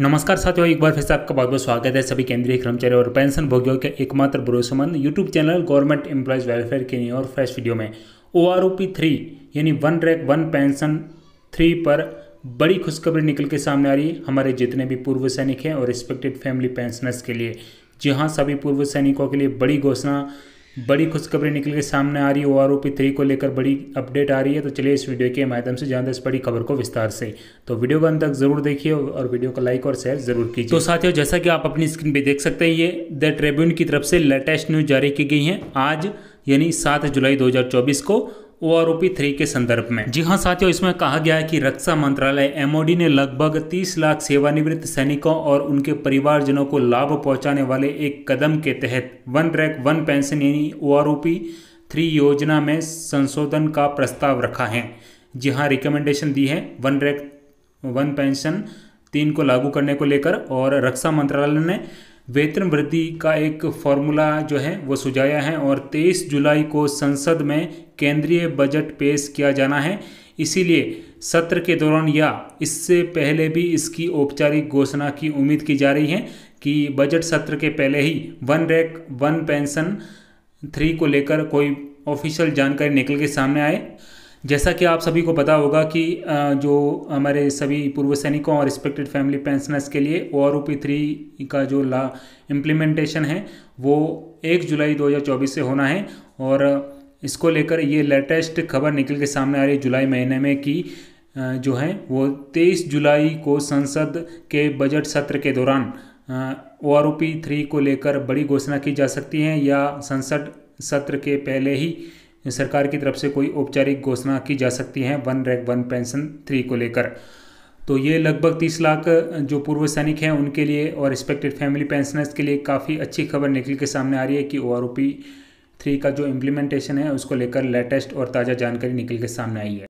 नमस्कार साथियों, एक बार फिर से आपका बहुत बहुत स्वागत है सभी केंद्रीय कर्मचारी और पेंशन भोगियों के एकमात्र भरोसेमंद YouTube channel government employees welfare के लिए और फ्रेश वीडियो में। O R O P three यानी one rank, one pension three पर बड़ी खुशखबरी निकल के सामने आ रही है। हमारे जितने भी पूर्व सैनिक हैं और रिस्पेक्टेड फैमिली पेंशनर्स के लिए। जी हाँ सभी पूर्व सैनिकों के लिए बड़ी घोषणा बड़ी खुशखबरी निकल के सामने आ रही है। O R O P three को लेकर बड़ी अपडेट आ रही है। तो चलिए इस वीडियो के माध्यम से जानते इस बड़ी खबर को विस्तार से। तो वीडियो को अंत तक ज़रूर देखिए और वीडियो को लाइक और शेयर ज़रूर कीजिए। तो साथियों, जैसा कि आप अपनी स्क्रीन पर देख सकते हैं, ये द ट्रिब्यून की तरफ़ से लेटेस्ट न्यूज़ जारी की गई है। आज, यानी सात जुलाई दो हज़ार चौबीस को ओ आर थ्री के संदर्भ में। जी हाँ साथियों, इसमें कहा गया है कि रक्षा मंत्रालय एमओडी ने लगभग 30 लाख सेवानिवृत्त सैनिकों और उनके परिवारजनों को लाभ पहुँचाने वाले एक कदम के तहत वन रैक, वन पेंशन यानी ओ आर थ्री योजना में संशोधन का प्रस्ताव रखा है। जी हाँ रिकमेंडेशन दी है। वन रैक, वन पेंशन, तीन को लागू करने को लेकर और रक्षा मंत्रालय ने वेतन वृद्धि का एक फॉर्मूला जो है, वो सुझाया है और 23 जुलाई को संसद में केंद्रीय बजट पेश किया जाना है। इसीलिए सत्र के दौरान या इससे पहले भी इसकी औपचारिक घोषणा की उम्मीद की जा रही है कि बजट सत्र के पहले ही one rank, one pension, three को लेकर कोई ऑफिशियल जानकारी निकल के सामने आए। जैसा कि आप सभी को पता होगा कि जो हमारे सभी पूर्व सैनिकों और रिस्पेक्टेड फैमिली पेंशनर्स के लिए O R O P three का जो ला इम्प्लीमेंटेशन है, वो एक जुलाई 2024 से होना है और इसको लेकर ये लेटेस्ट खबर निकल के सामने आ रही है जुलाई महीने में कि जो है वो 23 जुलाई को संसद के बजट सत्र के दौरान O R O P three को लेकर बड़ी घोषणा की जा सकती है या संसद सत्र के पहले ही सरकार की तरफ़ से कोई औपचारिक घोषणा की जा सकती है, one rank, one pension, three को लेकर। तो ये लगभग तीस लाख जो पूर्व सैनिक हैं, उनके लिए और रिस्पेक्टेड फैमिली पेंशनर्स के लिए काफ़ी अच्छी खबर निकल के सामने आ रही है कि ओ आर थ्री का जो इम्प्लीमेंटेशन है, उसको लेकर लेटेस्ट और ताज़ा जानकारी निकल के सामने आई है।